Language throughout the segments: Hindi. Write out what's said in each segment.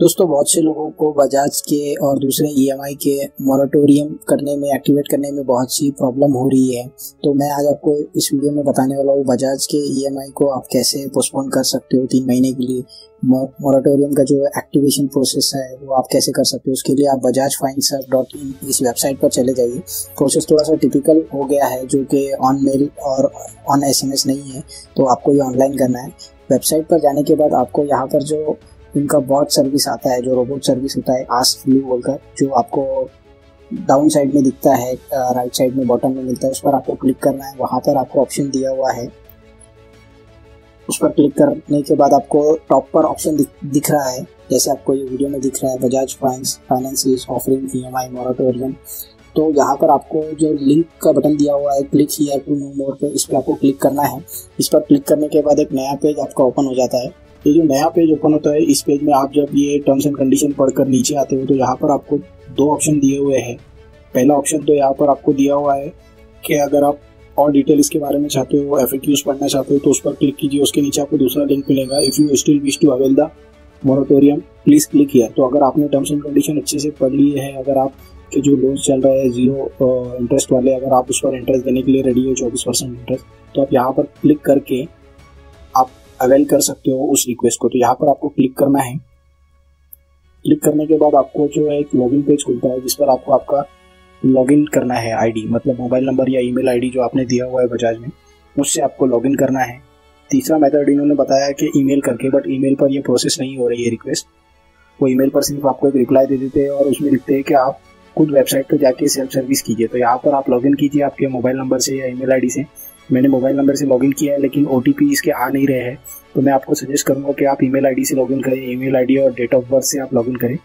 दोस्तों, बहुत से लोगों को बजाज के और दूसरे ईएमआई के मोराटोरियम करने में एक्टिवेट करने में बहुत सी प्रॉब्लम हो रही है। तो मैं आज आपको इस वीडियो में बताने वाला हूँ, बजाज के ईएमआई को आप कैसे पोस्टपोन कर सकते हो तीन महीने के लिए। मोराटोरियम का जो एक्टिवेशन प्रोसेस है, वो आप कैसे कर सकते हो, उसके लिए आप बजाज फाइन डॉट इन इस वेबसाइट पर चले जाइए। प्रोसेस थोड़ा सा टिपिकल हो गया है, जो कि ऑन मेल और ऑन एसएमएस नहीं है तो आपको ये ऑनलाइन करना है। वेबसाइट पर जाने के बाद आपको यहाँ पर जो इनका बहुत सर्विस आता है जो रोबोट सर्विस होता है आस फ्लू बोलकर जो आपको डाउन साइड में दिखता है राइट साइड में बॉटम में मिलता है उस पर आपको क्लिक करना है वहाँ पर आपको ऑप्शन दिया हुआ है। उस पर क्लिक करने के बाद आपको टॉप पर ऑप्शन दिख, दिख रहा है जैसे आपको ये वीडियो में दिख रहा है Bajaj finance finance is offering E M I moratorium तो यहाँ पर आपको जो लिंक का बटन दिया हुआ है click here to know more पे इस पर आपको क्लिक करना है। इस पर क्लिक करने के बाद एक नया पेज आपका ओपन हो जाता है। ये जो नया पेज ओपन होता है, इस पेज में आप जब ये टर्म्स एंड कंडीशन पढ़कर नीचे आते हो तो यहाँ पर आपको दो ऑप्शन दिए हुए हैं। पहला ऑप्शन तो यहाँ पर आपको दिया हुआ है कि अगर आप और डिटेल इसके बारे में चाहते हो एफ़ पढ़ना चाहते हो तो उस पर क्लिक कीजिए, उसके नीचे आपको दूसरा लिंक मिलेगा। If you still wish to avail the moratorium please click किया तो अगर आपने टर्म्स एंड कंडीशन अच्छे से पढ़ लिए है, अगर आप के जो लोन चल रहे हैं ज़ीरो इंटरेस्ट वाले, अगर आप उस पर इंटरेस्ट देने के लिए रेडी हो, चौबीस परसेंट इंटरेस्ट तो आप यहाँ पर क्लिक करके अवेल कर सकते हो उस रिक्वेस्ट को। तो यहाँ पर आपको क्लिक करना है। क्लिक करने के बाद आपको जो है एक लॉगिन पेज खुलता है, जिस पर आपको आपका लॉगिन करना है आईडी मतलब मोबाइल नंबर या ईमेल आईडी जो आपने दिया हुआ है बजाज में, उससे आपको लॉगिन करना है। तीसरा मेथड इन्होंने बताया कि ईमेल करके बट ईमेल पर ये प्रोसेस नहीं हो रही है रिक्वेस्ट वो ईमेल पर सिर्फ़ आपको एक रिप्लाई दे देते हैं और उसमें लिखते हैं कि आप खुद वेबसाइट पर जाके सेल्फ सर्विस कीजिए। तो यहाँ पर आप लॉगिन कीजिए आपके मोबाइल नंबर से या ईमेल आईडी से। मैंने मोबाइल नंबर से लॉगिन किया है, लेकिन ओटीपी इसके आ नहीं रहे हैं। तो मैं आपको सजेस्ट करूँगा कि आप ईमेल आईडी से लॉगिन करें ईमेल आईडी और डेट ऑफ़ बर्थ से आप लॉगिन करें।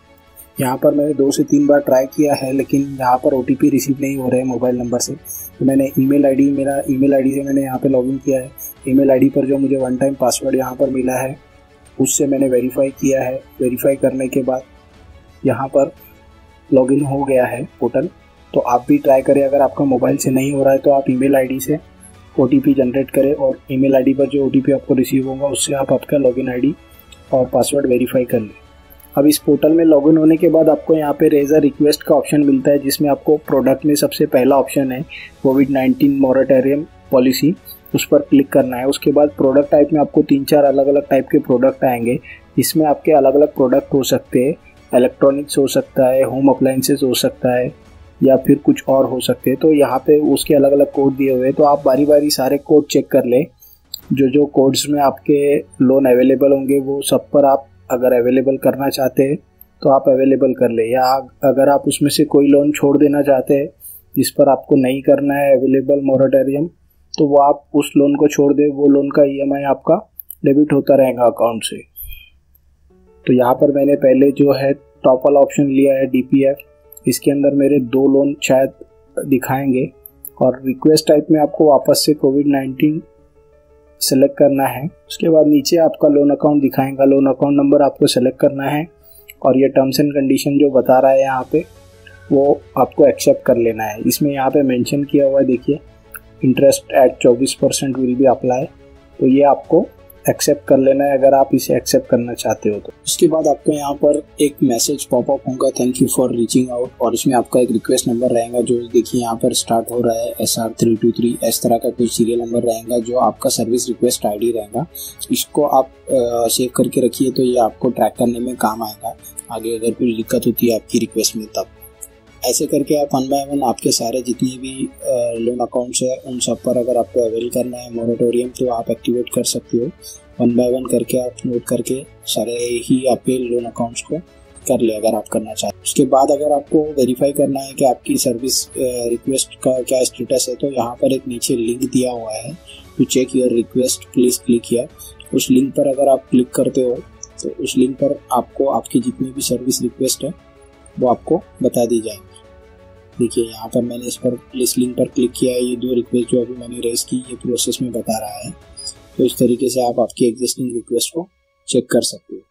यहाँ पर मैंने दो से तीन बार ट्राई किया है, लेकिन यहाँ पर ओटीपी रिसीव नहीं हो रहे हैं मोबाइल नंबर से। तो मैंने ईमेल आईडी मेरा ईमेल आईडी से मैंने यहाँ पे लॉगिन किया है। ईमेल आईडी पर जो मुझे वन टाइम पासवर्ड यहाँ पर मिला है, उससे मैंने वेरीफाई किया है। वेरीफाई करने के बाद यहाँ पर लॉगिन हो गया है पोर्टल तो आप भी ट्राई करें, अगर आपका मोबाइल से नहीं हो रहा है तो आप ईमेल आईडी से ओटीपी जनरेट करें और ईमेल आईडी पर जो ओटीपी आपको रिसीव होगा, उससे आप आपका लॉगिन आईडी और पासवर्ड वेरीफाई कर लें। अब इस पोर्टल में लॉगिन होने के बाद आपको यहाँ पे रेजर रिक्वेस्ट का ऑप्शन मिलता है, जिसमें आपको प्रोडक्ट में सबसे पहला ऑप्शन है कोविड नाइन्टीन मॉरेटेरियम पॉलिसी उस पर क्लिक करना है। उसके बाद प्रोडक्ट टाइप में आपको तीन चार अलग अलग टाइप के प्रोडक्ट आएँगे। इसमें आपके अलग अलग प्रोडक्ट हो सकते हैं। इलेक्ट्रॉनिक्स हो सकता है होम अप्लाइंसेस हो सकता है। या फिर कुछ और हो सकते हैं। तो यहाँ पे उसके अलग अलग कोड दिए हुए हैं। तो आप बारी बारी सारे कोड चेक कर लें। जो जो कोड्स में आपके लोन अवेलेबल होंगे, वो सब पर आप अगर अवेलेबल करना चाहते हैं तो आप अवेलेबल कर ले। या अगर आप उसमें से कोई लोन छोड़ देना चाहते हैं, जिस पर आपको नहीं करना है अवेलेबल मोराटेरियम तो वो आप उस लोन को छोड़ दें। वो लोन का ईएमआई आपका डेबिट होता रहेगा अकाउंट से। तो यहाँ पर मैंने पहले जो है टॉप वाला ऑप्शन लिया है डी इसके अंदर मेरे दो लोन शायद दिखाएँगे। और रिक्वेस्ट टाइप में आपको वापस से कोविड नाइन्टीन सेलेक्ट करना है। उसके बाद नीचे आपका लोन अकाउंट दिखाएगा। लोन अकाउंट नंबर आपको सेलेक्ट करना है। और ये टर्म्स एंड कंडीशन जो बता रहा है यहाँ पे, वो आपको एक्सेप्ट कर लेना है। इसमें यहाँ पे मेंशन किया हुआ है, देखिए इंटरेस्ट एट चौबीस परसेंट विल बी अप्लाई तो ये आपको एक्सेप्ट कर लेना है अगर आप इसे एक्सेप्ट करना चाहते हो तो। उसके बाद आपको यहाँ पर एक मैसेज पॉपअप होगा thank you for reaching out और इसमें आपका एक रिक्वेस्ट नंबर रहेगा जो, देखिए, यहाँ पर स्टार्ट हो रहा है S R three two three इस तरह का कोई सीरियल नंबर रहेगा जो आपका सर्विस रिक्वेस्ट आईडी रहेगा। इसको आप सेव करके रखिए तो ये आपको ट्रैक करने में काम आएगा। आगे अगर कोई दिक्कत होती है आपकी रिक्वेस्ट में, तब। ऐसे करके आप वन बाय वन आपके सारे जितने भी लोन अकाउंट्स है, उन सब पर अगर आपको अवेल करना है मोरेटोरियम तो आप एक्टिवेट कर सकते हो। वन बाय वन करके आप नोट करके सारे ही आपके लोन अकाउंट्स को कर ले अगर आप करना चाहते हैं उसके बाद अगर आपको वेरीफाई करना है कि आपकी सर्विस रिक्वेस्ट का क्या स्टेटस है तो यहाँ पर एक नीचे लिंक दिया हुआ है। To check your request please click किया उस लिंक पर अगर आप क्लिक करते हो तो उस लिंक पर आपको, आपकी जितनी भी सर्विस रिक्वेस्ट है, वो आपको बता दी जाएगी। देखिए, यहाँ पर मैंने इस पर, इस लिंक पर क्लिक किया है। ये दो रिक्वेस्ट जो अभी मैंने रेस की, ये प्रोसेस में बता रहा है। तो इस तरीके से आप आपकी एग्जिस्टिंग रिक्वेस्ट को चेक कर सकते हो।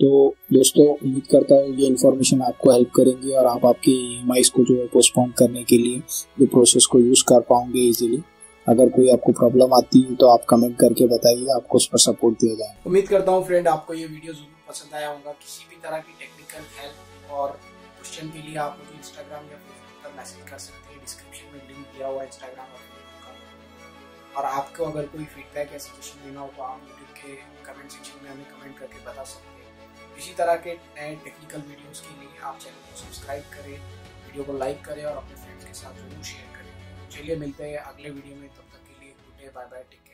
तो दोस्तों, उम्मीद करता हूँ ये इन्फॉर्मेशन आपको हेल्प करेंगी और आप आपके ई को जो है पोस्टपोन करने के लिए ये प्रोसेस को यूज़ कर पाओगे इजीली अगर कोई आपको प्रॉब्लम आती है तो आप कमेंट करके बताइए, आपको उस पर सपोर्ट दिया जाए उम्मीद करता हूँ फ्रेंड आपको ये वीडियो ज़रूर पसंद आया होगा। किसी भी तरह की टेक्निकल हेल्प और क्वेश्चन के लिए आप मुझे इंस्टाग्राम या मैसेज कर सकते हैं डिस्क्रिप्शन में, लिंक दिया हुआ इंस्टाग्राम और फेसबुक का। और आपको अगर कोई फीडबैक या सजेशन देना हो तो आप यूट्यूब के कमेंट सेक्शन में हमें कमेंट करके बता सकते हैं। इसी तरह के नए टेक्निकल वीडियोस के लिए आप चैनल को सब्सक्राइब करें वीडियो को लाइक करें और अपने फ्रेंड्स के साथ ज़रूर शेयर करें। चलिए मिलते हैं अगले वीडियो में, तब तक के लिए good day bye bye take